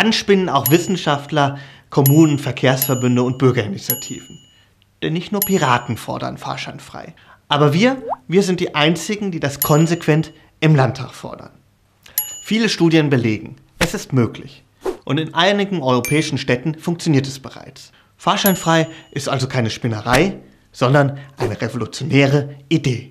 dann spinnen auch Wissenschaftler, Kommunen, Verkehrsverbünde und Bürgerinitiativen. Denn nicht nur Piraten fordern fahrscheinfrei. Aber wir, wir sind die Einzigen, die das konsequent im Landtag fordern. Viele Studien belegen, es ist möglich. Und in einigen europäischen Städten funktioniert es bereits. Fahrscheinfrei ist also keine Spinnerei, sondern eine revolutionäre Idee.